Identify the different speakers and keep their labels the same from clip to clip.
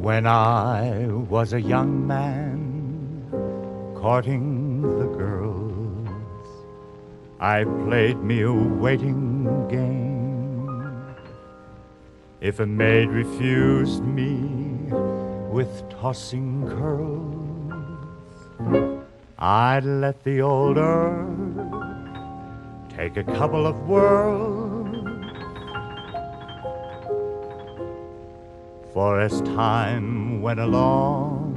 Speaker 1: When I was a young man courting the girls, I played me a waiting game. If a maid refused me with tossing curls, I'd let the old earth take a couple of whirls. For as time went along,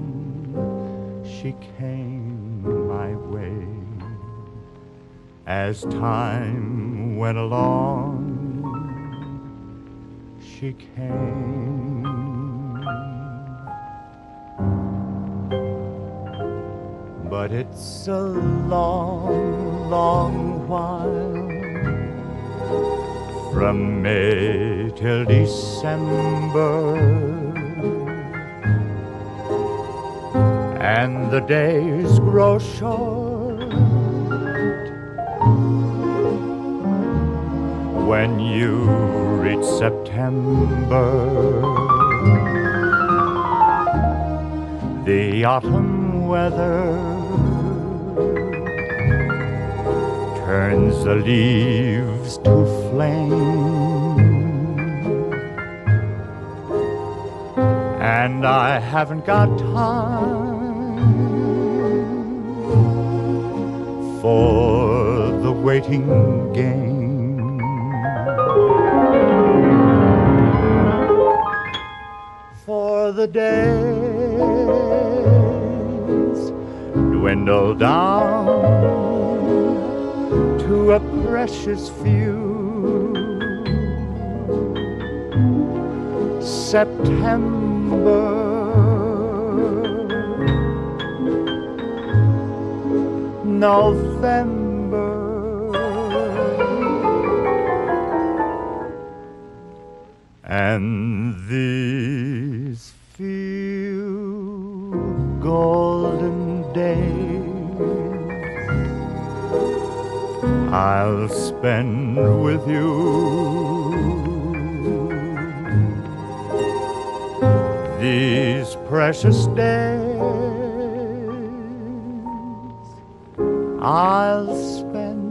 Speaker 1: she came my way. As time went along, she came. But it's a long, long while from May till December. And the days grow short when you reach September. The autumn weather the leaves to flame. And I haven't got time for the waiting game. For the days dwindle down to a precious few. September. November. And these few golden days I'll spend with you. These precious days I'll spend